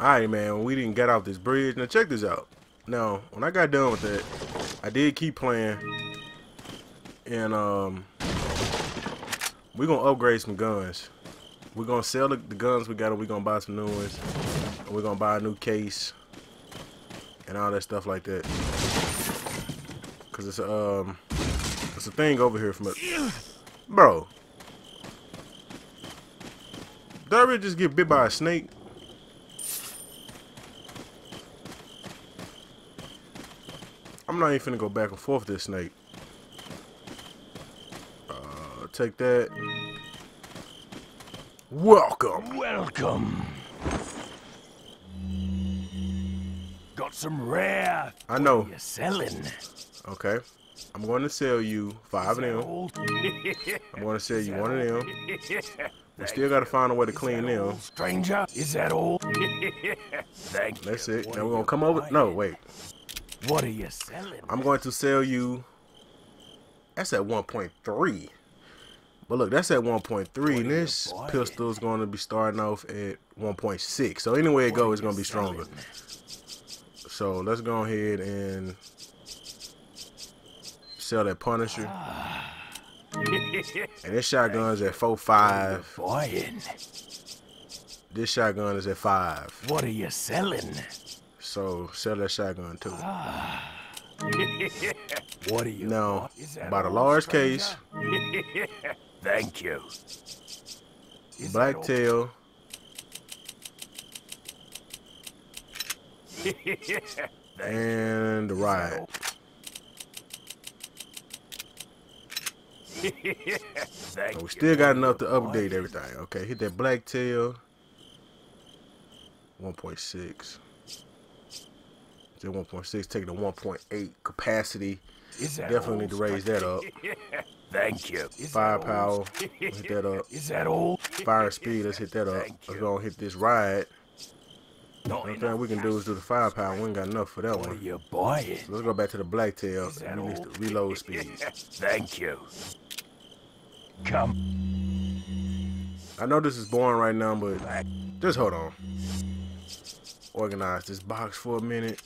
Alright, man, we didn't get off this bridge. Now, check this out. Now, when I got done with that, I did keep playing. And, um, we're going to upgrade some guns. We're going to sell the, the, guns we got and we're going to buy some new ones. And we're going to buy a new case. And all that stuff like that. Because it's, um, it's a thing over here from it. Bro. Did I really just get bit by a snake? Not even finna go back and forth this snake. Uh, take that. Welcome. Welcome. Got some rare. I know. You're selling. Okay. I'm going to sell you five of them. I'm going to sell you one of them. We still got to find a way to clean them. Stranger, is that all? Thank That's it. Now we're going to come over. No, wait. What are you selling? I'm going to sell you. That's at 1.3. But look, that's at 1.3. And this pistol is going to be starting off at 1.6. So anyway it goes, it's going to be stronger. So let's go ahead and sell that Punisher. Ah. and this shotgun's at 4.5. Buying. This shotgun is at 5. What are you selling? So sell that shotgun too. Ah. What are you? Now, that about a large stranger? case, Thank you. Is that Blacktail, and the ride. We still got enough to update everything. Okay, hit that Blacktail. 1.6. Still 1.6, take the 1.8 capacity. Is that Definitely need to raise that up. Thank you. Is Firepower, let's hit that up. Is that all? Fire speed, let's hit that up. Thank Let's go and hit this ride. Not Only thing we can do is do the firepower. We ain't got enough for that What one. you buying? So let's go back to the blacktail. Is that and release all? the reload speed. Thank you. Come. I know this is boring right now, but just hold on. Organize this box for a minute.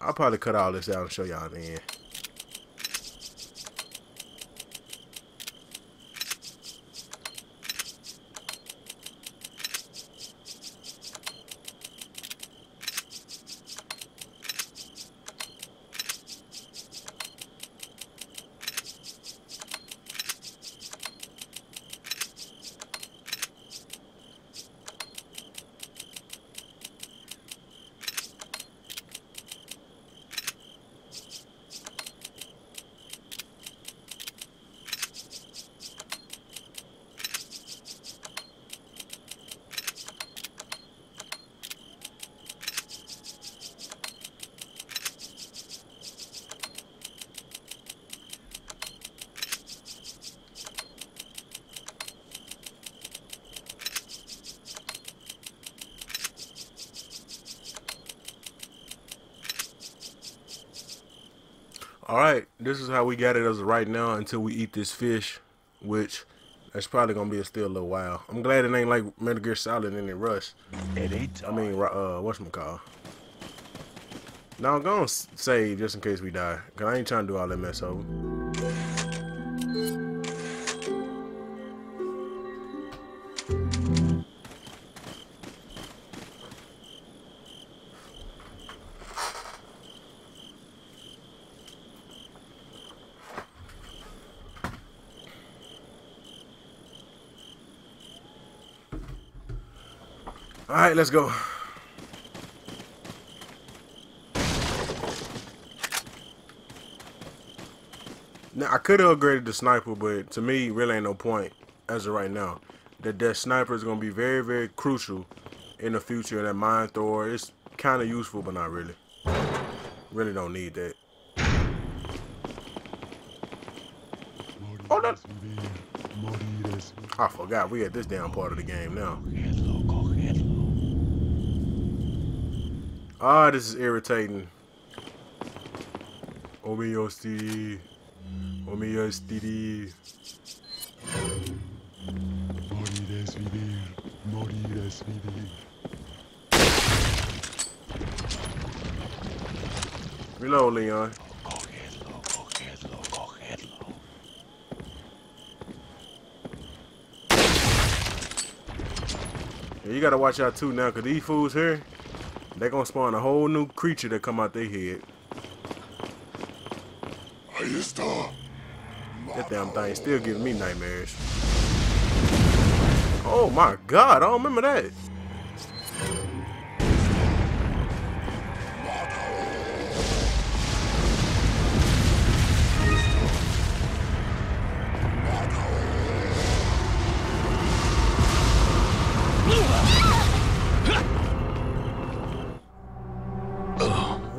I'll probably cut all this out and show y'all the end. Alright, this is how we got it as of right now until we eat this fish, which that's probably gonna be a still a little while. I'm glad it ain't like Metal Gear Solid and it Rush. I mean, what's my uh, whatchamacall. Now I'm gonna save just in case we die, cause I ain't trying to do all that mess over. Alright, let's go. Now I could have upgraded the sniper, but to me, really ain't no point as of right now. That that sniper is gonna be very, very crucial in the future. And that mine thrower is kind of useful, but not really. Really don't need that. Oh, that. I forgot we at this damn part of the game now. Ah, this is irritating. Omeo STD. Omeo STD. Reload, Leon. Yeah, you gotta watch out too now, cause these fools here they gonna spawn a whole new creature that come out their head. That damn thing still giving me nightmares. Oh my god, I don't remember that.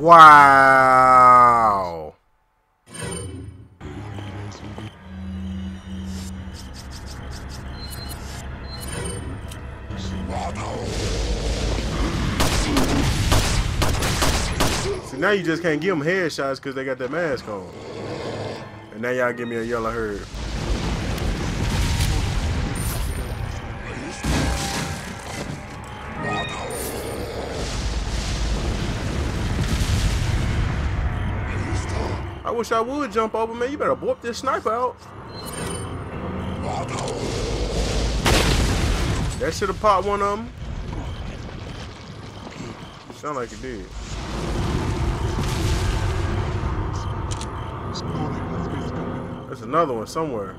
Wow. See, now you just can't give them headshots because they got that mask on. And now y'all give me a yellow herb. Wish I would jump over, man. You better warp this sniper out. That should have popped one of them. Sound like it did. There's another one somewhere.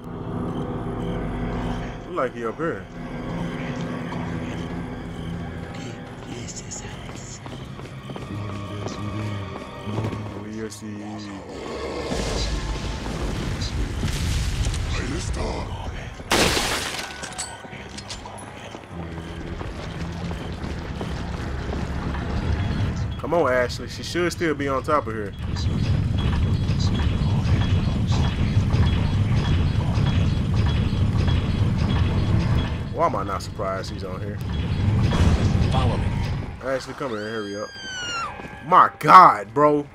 Look like he up here. Over here, see. Come on, Ashley. She should still be on top of here. Why am I not surprised he's on here? Follow me. Ashley, come here. Hurry up. My God, bro.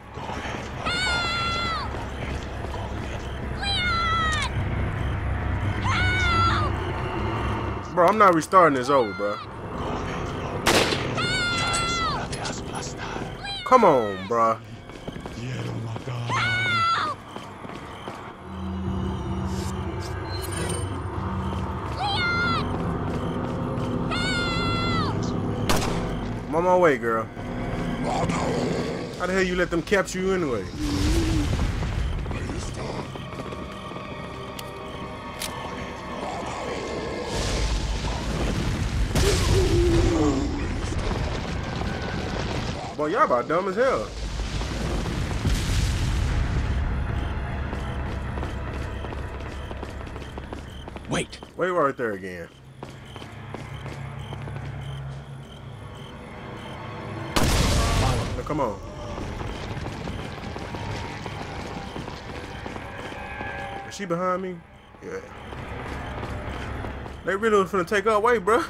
Bro, I'm not restarting this over, bro. Come on, bro. I'm on my way, girl. How the hell you let them capture you anyway? Boy, y'all about dumb as hell. Wait. Wait right there again. Now, come on. Is she behind me? Yeah. They really was finna take her away, bruh.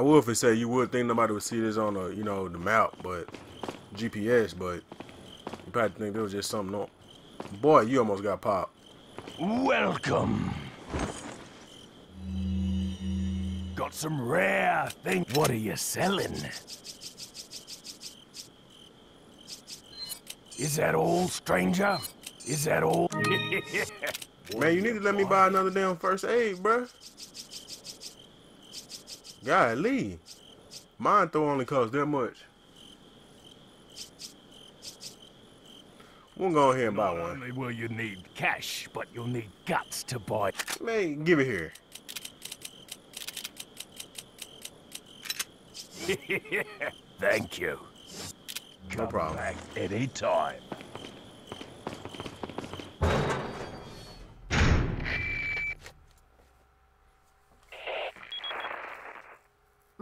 Wolf would say you would think nobody would see this on the, you know, the map, but GPS, but you probably think there was just something on. Boy, you almost got popped. Welcome. Got some rare things. What are you selling? Is that all, stranger? Is that all? Man, you need to let me buy another damn first aid, bruh. Golly. Mine throw only cost that much. We'll go ahead and buy Not one. only will you need cash, but you'll need guts to buy. Man, give it here. Thank you. No Come problem. back anytime.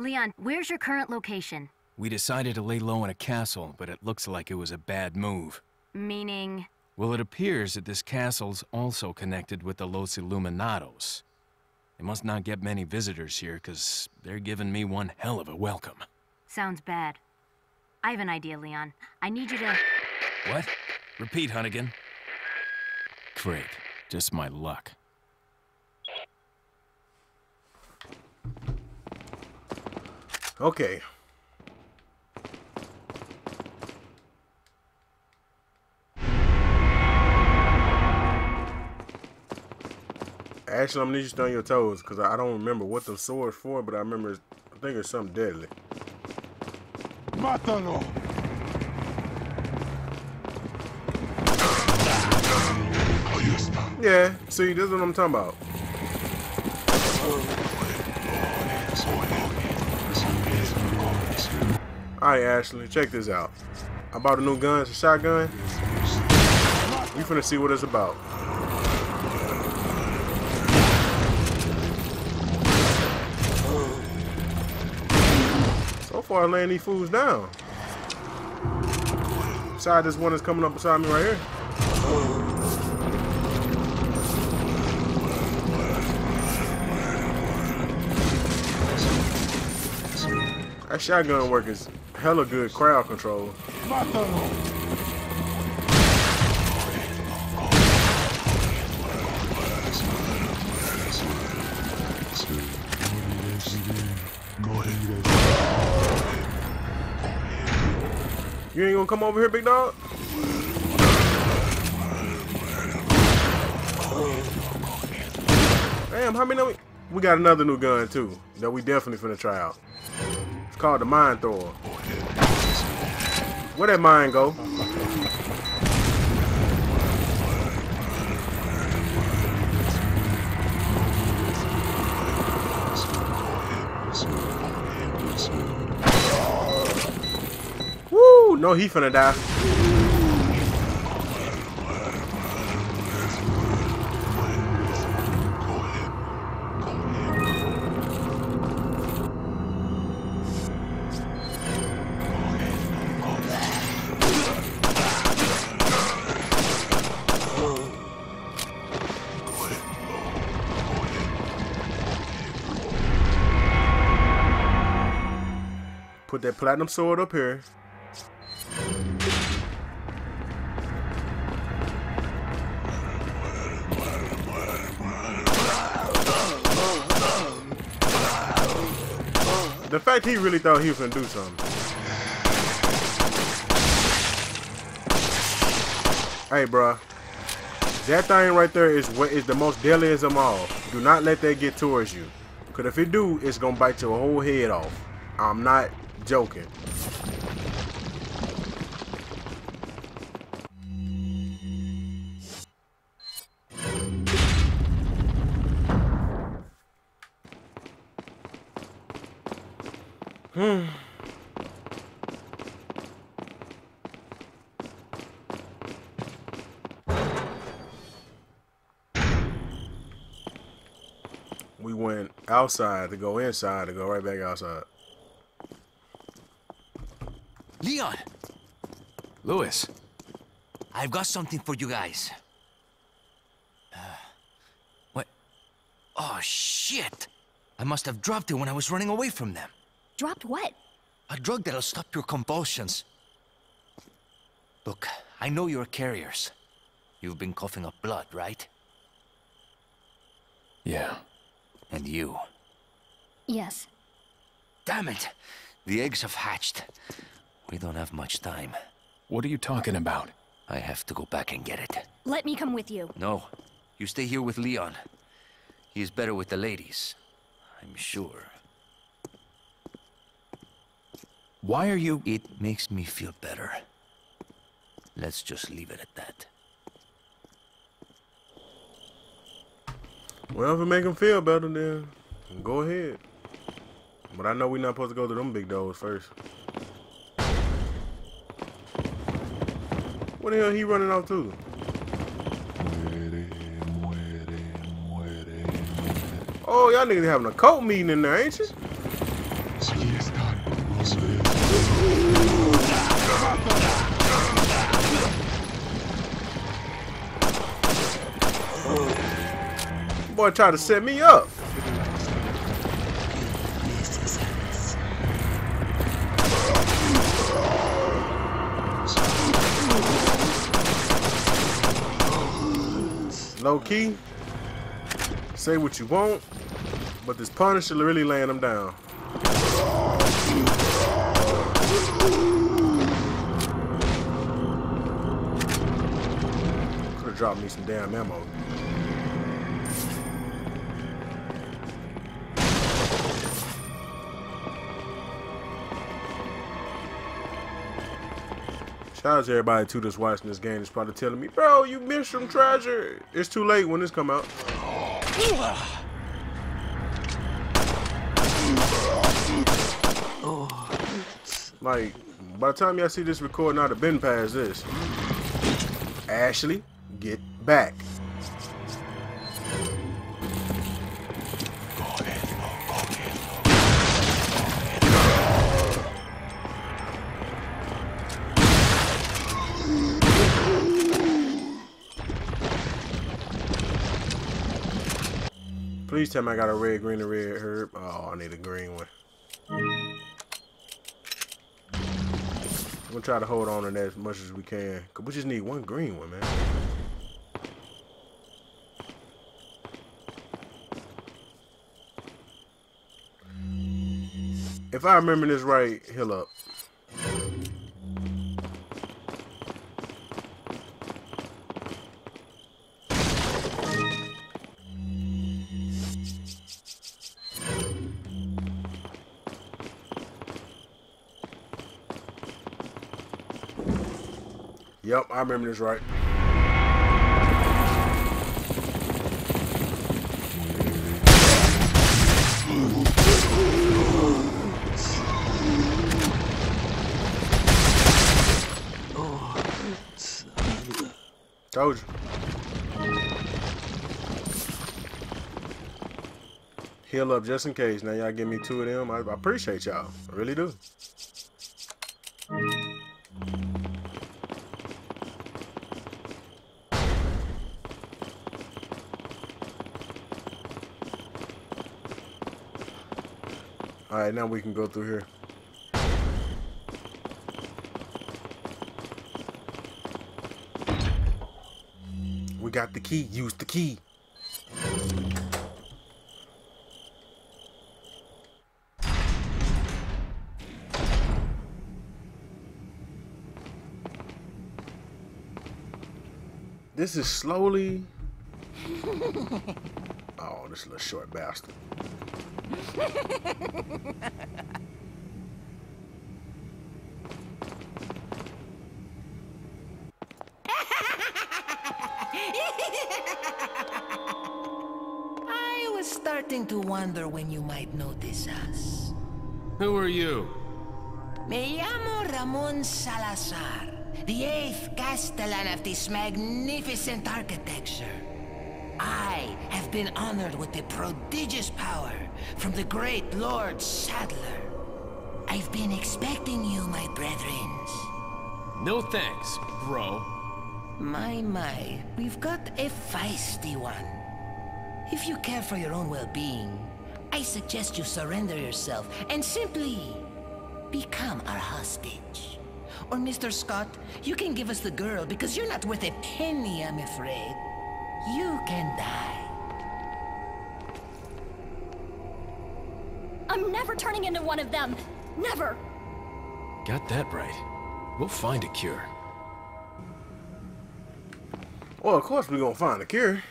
Leon, where's your current location? We decided to lay low in a castle, but it looks like it was a bad move. Meaning, Well, it appears that this castle's also connected with the Los Illuminados. They must not get many visitors here, because they're giving me one hell of a welcome. sounds bad. I have an idea, Leon. I need you to. What? Repeat, Hunnigan. Great. Just my luck. Okay. Actually, I'm gonna need you to stay on your toes because I don't remember what the sword's for, but I remember it's- I think it's something deadly. ¡Mátalo! Yeah, see, this is what I'm talking about. Alright, Ashley, check this out. I bought a new gun, it's a shotgun. We finna see what it's about. So far, I'm laying these fools down. Beside this one that's coming up beside me right here. That shotgun work is hella good crowd control. You ain't gonna come over here, big dog? Damn, how many? We got another new gun too that we definitely finna try out. It's called the Mine Thrower. Where that mine go? Woo! No, he finna die. Platinum sword up here. The fact he really thought he was gonna do something. Hey, bruh. That thing right there is what is the most deadliest of them all. Do not let that get towards you. Cause if it do, it's gonna bite your whole head off. I'm not joking. Hmm. We went outside to go inside to go right back outside. Leon, Lewis, I've got something for you guys. Uh, what? Oh, shit! I must have dropped it when I was running away from them. Dropped what? A drug that'll stop your convulsions. Look, I know you're carriers. You've been coughing up blood, right? yeah. And you. Yes. Damn it! The eggs have hatched. We don't have much time. What are you talking about? I have to go back and get it. Let me come with you. No, you stay here with Leon. He's better with the ladies. I'm sure. Why are you... It makes me feel better. Let's just leave it at that. Well, if it make him feel better, then go ahead. But I know we're not supposed to go to them big dogs first. What the hell he running off to? Oh, y'all niggas having a cult meeting in there, ain't you? Aquí están los de- Boy tried to set me up. Low key, say what you want, but this Punisher really laying them down. Could have dropped me some damn ammo. Shout out to everybody too that's watching this game that's probably telling me, bro, you missed some treasure. It's too late when this come out. Like, by the time y'all see this recording, I'd have been past this. Ashley, get back. Please tell me I got a red, green, and red herb. Oh, I need a green one. I'm gonna try to hold on to that as much as we can. Cause we just need one green one, man. If I remember this right, heal up. I remember this right. Told you. Heal up just in case. Now y'all give me two of them. I, I appreciate y'all. I really do. Alright, now we can go through here. We got the key. Use the key. This is slowly. Oh, this little short bastard. I was starting to wonder when you might notice us. Who are you? Me llamo Ramon Salazar, the eighth Castellan of this magnificent architecture. I have been honored with the prodigious power from the great Lord Saddler. I've been expecting you, my brethrens. No thanks, bro. My, my, we've got a feisty one. If you care for your own well-being, I suggest you surrender yourself and simply become our hostage. Or Mr. Scott, you can give us the girl because you're not worth a penny, I'm afraid. You can die. Turning into one of them. Never. Got that right. We'll find a cure. Well, of course we're gonna find a cure.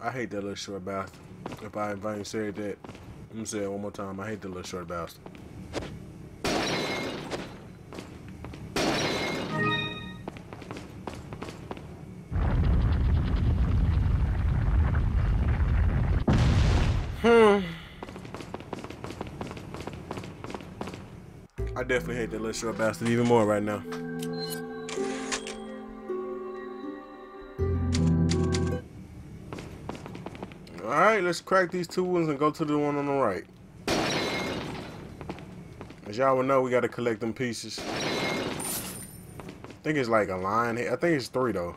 I hate that little short bastard. If I if I ain't said that, I'm gonna say it one more time. I hate that little short bastard. Definitely hate that little short bastard even more right now. Alright, let's crack these two ones and go to the one on the right. As y'all will know, we gotta collect them pieces. I think it's like a line here. I think it's three though.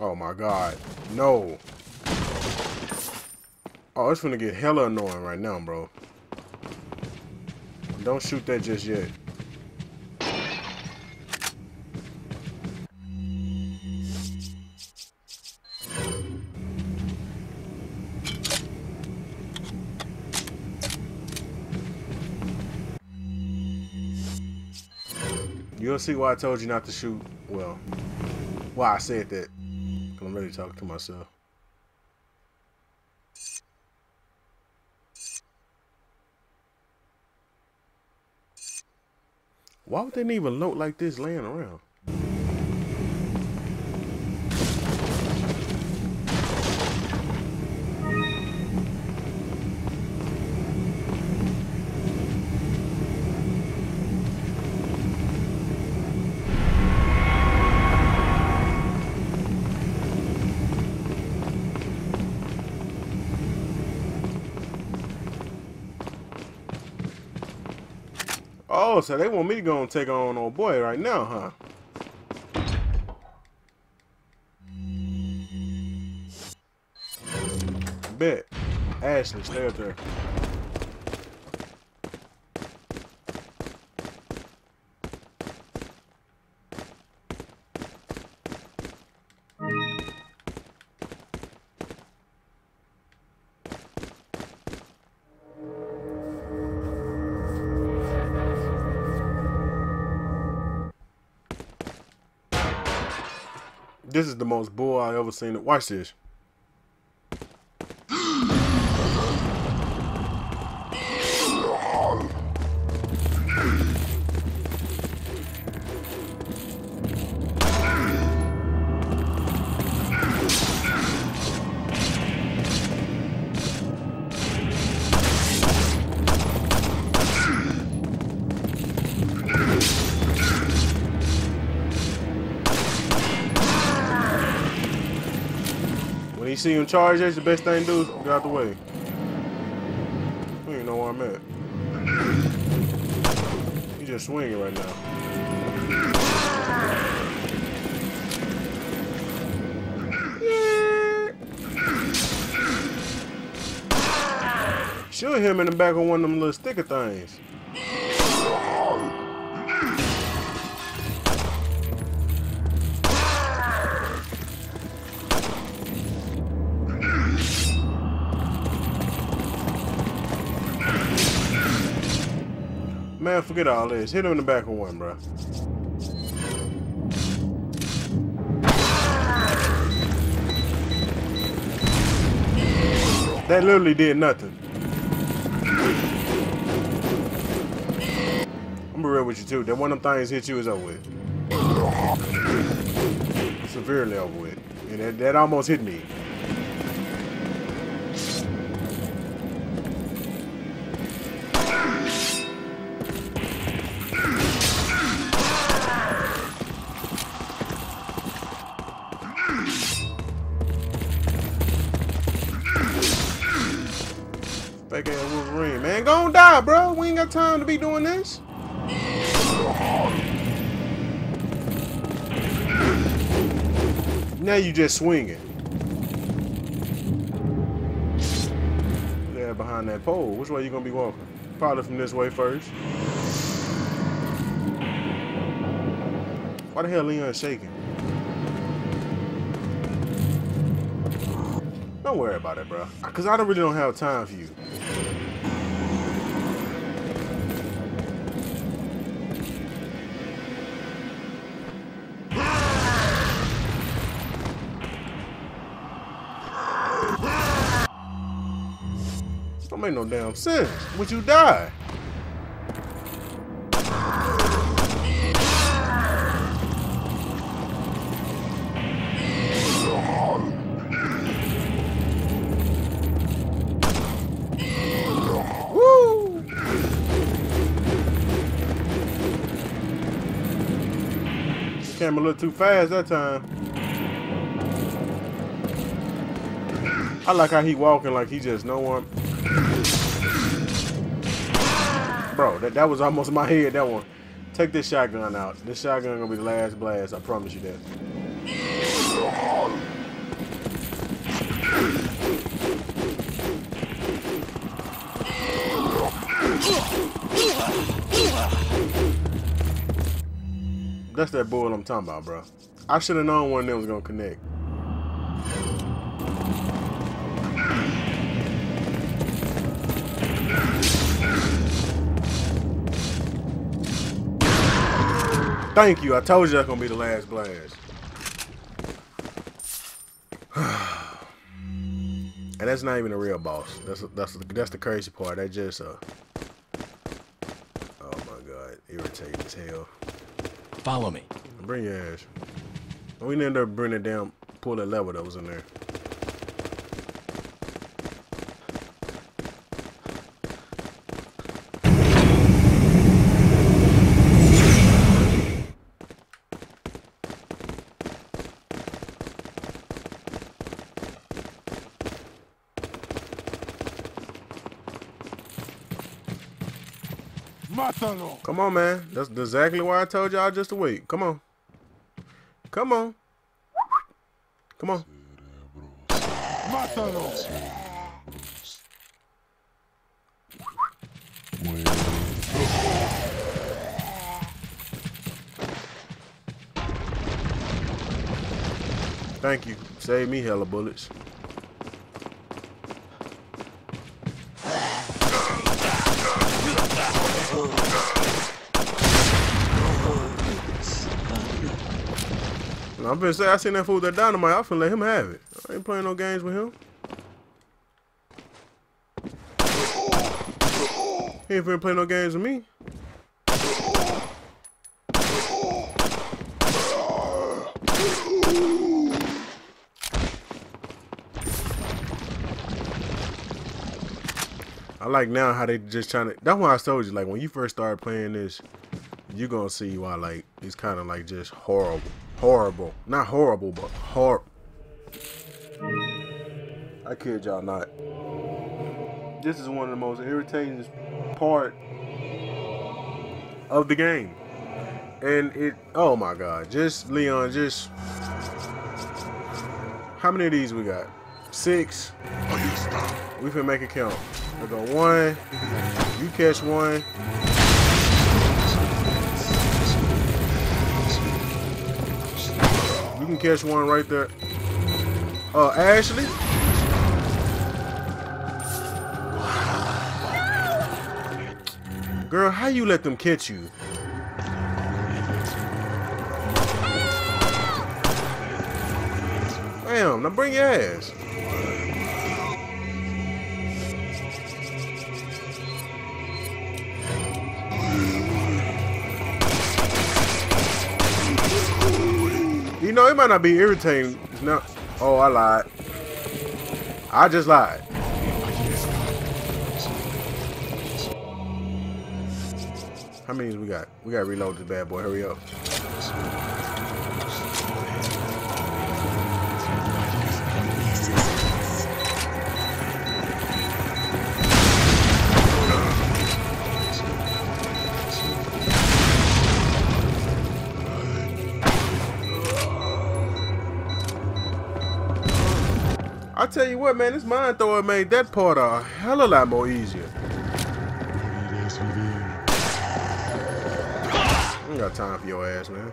Oh my god. No. Oh, it's gonna get hella annoying right now, bro. Don't shoot that just yet. You'll see why I told you not to shoot. Well, why I said that. I'm really talking to myself. Why would they leave a note like this laying around? Oh, so they want me to go and take on old boy right now, huh? Bet. Ashley, stay up there. This is the most bull I ever seen. Watch this. When you see him charge, that's the best thing to do is get out the way. You don't even know where I'm at. He just swinging right now. Shoot him in the back of one of them little sticker things. Forget all this. Hit him in the back of one, bro. That literally did nothing. I'm real with you too. That one of them things hit you is over with. Severely over with. And that, that almost hit me. Be doing this. Now you just swinging. There behind that pole. Which way you gonna be walking? Probably from this way first. Why the hell Leon shaking? Don't worry about it, bro. Cause I don't really don't have time for you. Don't make no damn sense. Would you die? Came a little too fast that time. I like how he walking like he just no one. Bro, that, that was almost my head, that one. Take this shotgun out. This shotgun gonna be the last blast, I promise you that. That's that bull I'm talking about, bro. I should have known one of them was gonna connect. Thank you. I told you that's gonna be the last blast. and that's not even a real boss. That's that's that's the crazy part. That just uh. Oh my god, irritating as hell. Follow me. Bring your ass. We ended up bringing it down, pull that lever that was in there. Mátalo. Come on, man. That's exactly why I told y'all just to wait. Come on. Come on. Come on. Thank you. Save me hella bullets. I'm finna say I seen that fool with that dynamite. I'm finna let him have it. I ain't playing no games with him. He ain't finna play no games with me. I like now how they just trying to. That's why I told you, like when you first started playing this, you gonna see why like it's kind of like just horrible, horrible, not horrible, but hor. I kid y'all not. This is one of the most irritating part of the game, and it. Oh my God! Just Leon, just how many of these we got? Six. Oh, we can make it count. We go one. You catch one. Can catch one right there. Uh, Ashley. Girl, how you let them catch you? Damn, now bring your ass. You know, it might not be irritating. It's not. Oh, I lied. I just lied. How many we got? We got to reload this bad boy. Hurry up. I tell you what, man, this mine thrower made that part a hell of a lot more easier. I ain't got time for your ass, man.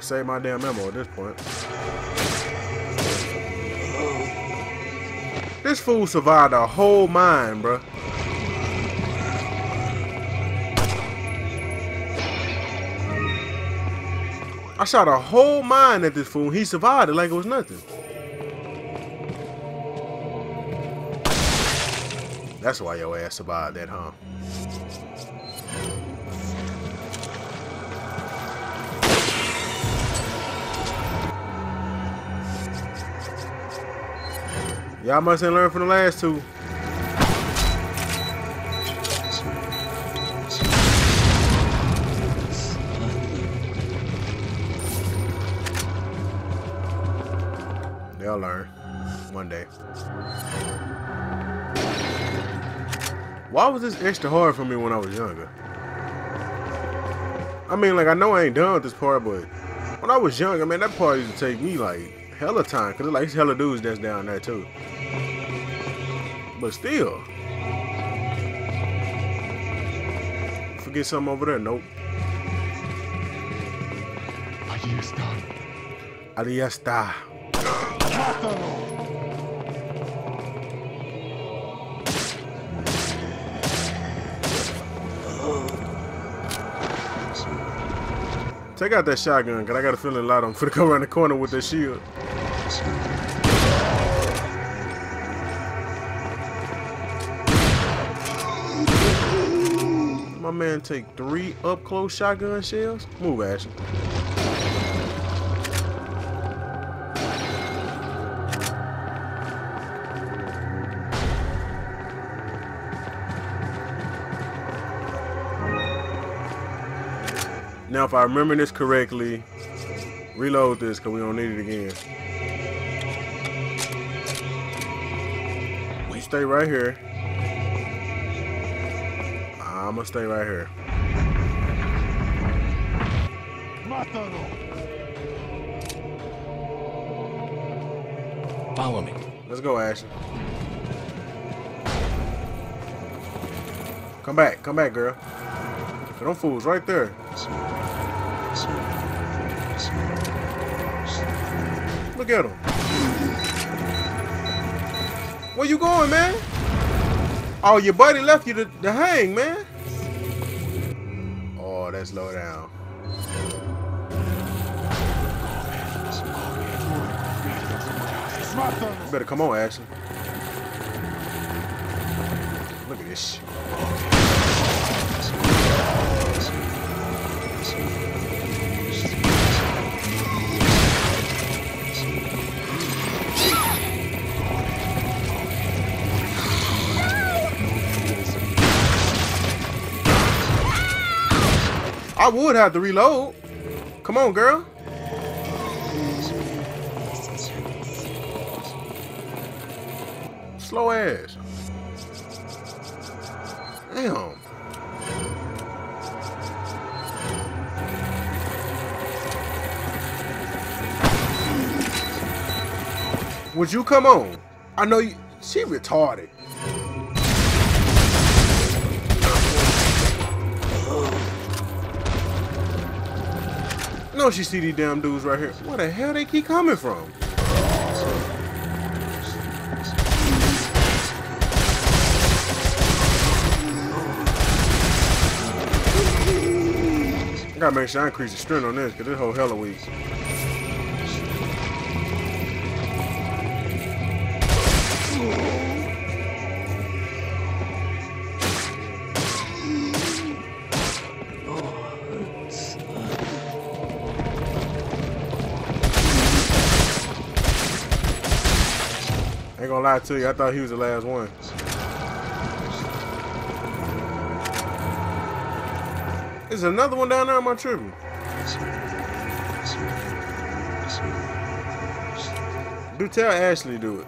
Save my damn ammo at this point. This fool survived a whole mine, bruh. I shot a whole mine at this fool. He survived it like it was nothing. That's why your ass survived that, huh? Y'all must have learned from the last two. Why was this extra hard for me when I was younger? I mean, like, I know I ain't done with this part, but when I was younger, man, that part used to take me, like, hella time. Because, like, it's hella dudes that's down there, too. But still. Forget something over there. Nope. Allí están. Ahí está. Take out that shotgun, cause I got a feeling a lot of them finna come around the corner with that shield. My man take three up close shotgun shells. Move, Ashley. Now, if I remember this correctly, reload this because we don't need it again. You stay right here. I'm gonna stay right here. Follow me. Let's go, Ashley. Come back, come back, girl. Them fools right there. Look at them. Where you going, man? Oh, your buddy left you to, to hang, man. Oh, that's low down. You better come on, Ashley. Look at this shit. I would have to reload. Come on, girl. Slow ass. Damn. Would you come on? I know you. She retarded. No, she see these damn dudes right here. Where the hell they keep coming from? I gotta make sure I increase the strength on this, cause this whole hella weak. Ain't gonna lie to you, I thought he was the last one. There's another one down there on my tripping. Do tell Ashley do it.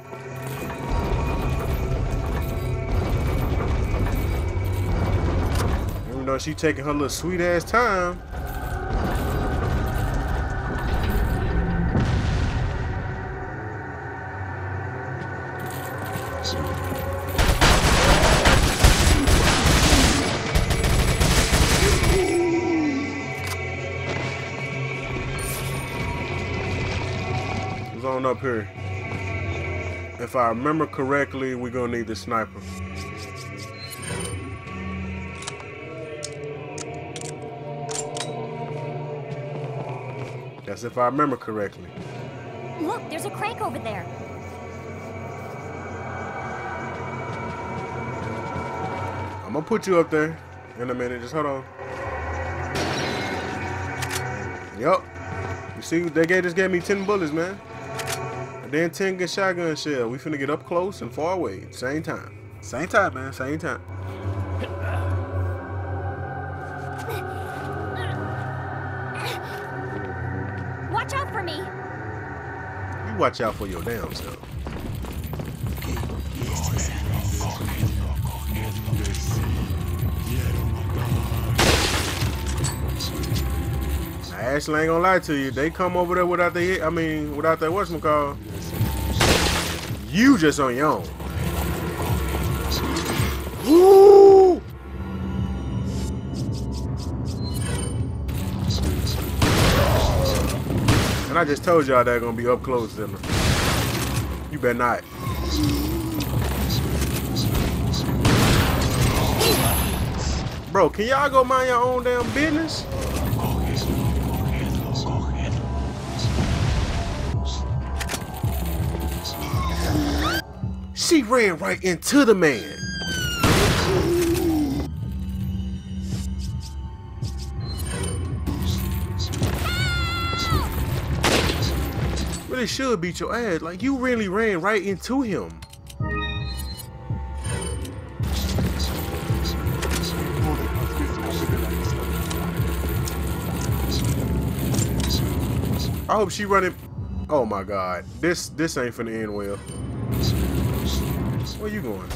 Even though she taking her little sweet ass time. Up here? If I remember correctly, we're gonna need the sniper. That's if I remember correctly. Look, there's a crank over there. I'm gonna put you up there in a minute. Just hold on. Yup. You see, they gave, just gave me 10 bullets, man. And then 10 good shotgun shell. We finna get up close and far away. Same time. Same time, man. Same time. Watch out for me. You watch out for your damn self. Now, Ashley ain't gonna lie to you. They come over there without the I mean, without that what's call. You just on your own. Woo! And I just told y'all they're gonna be up close to them. You better not. Bro, can y'all go mind your own damn business? She ran right into the man. Really should beat your ass. Like you really ran right into him. I hope she running. Oh my god, this this ain't finna end well. Where you going?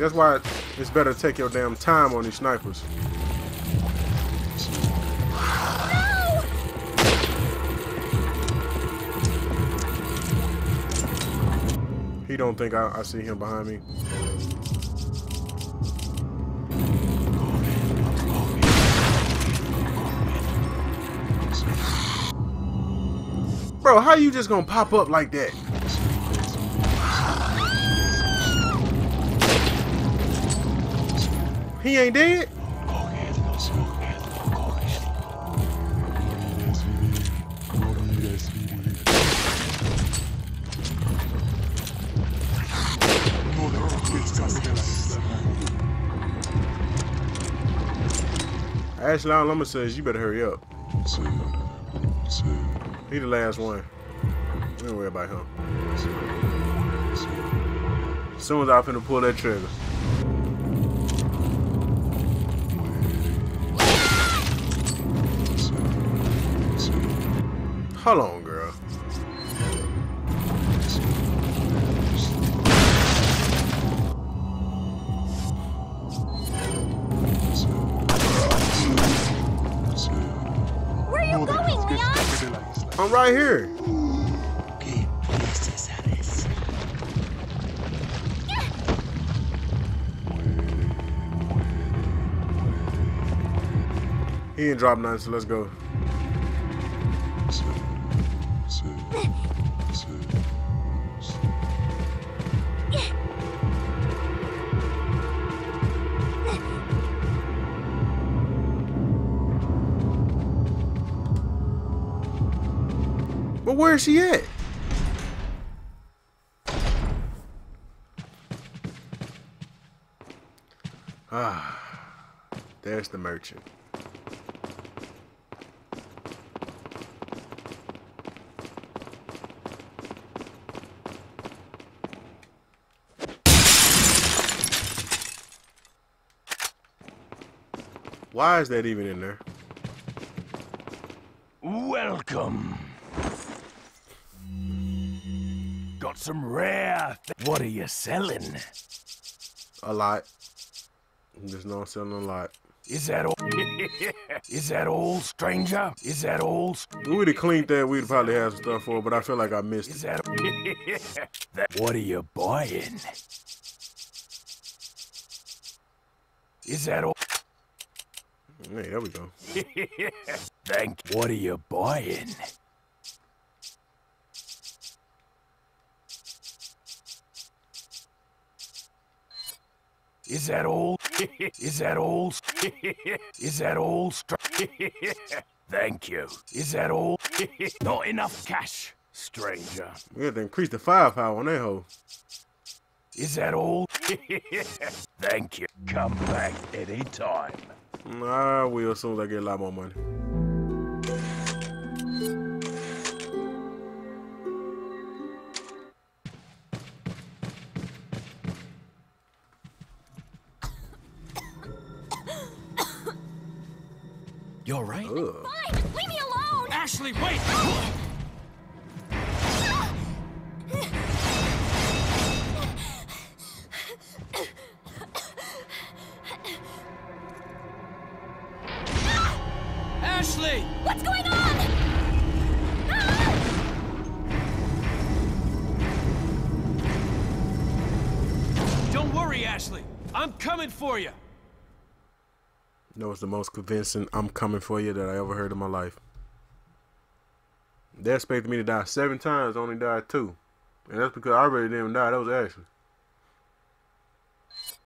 That's why it's better to take your damn time on these snipers. He don't think I, I see him behind me. Bro, how are you just gonna pop up like that? He ain't dead? Ashley Lama says you better hurry up. He the last one. Don't worry about him. As soon as I finna pull that trigger. Hold on, girl. Where are you going, Leon? I'm right here. He ain't dropped nothing, so let's go. But where is she at? Ah, there's the merchant. Why is that even in there? Welcome. Some rare. Th- what are you selling? A lot. There's no selling a lot. Is that all? Is that all, stranger? Is that all? If we'd have cleaned that, we'd probably have some stuff for it, but I feel like I missed Is it. that? that what are you buying? Is that all? Hey, there we go. Thank. What are you buying? Is that all? Is that all? Is that all? Thank you. Is that all? Not enough cash, stranger. We have to increase the firepower on that hoe. Is that all? Thank you. Come back anytime. I will as soon as I get a lot more money. You all right? Ugh. Fine, leave me alone! Ashley, wait! It's the most convincing "I'm coming for you" that I ever heard in my life. They expected me to die seven times, only died two, and that's because I already didn't die. That was Ashley.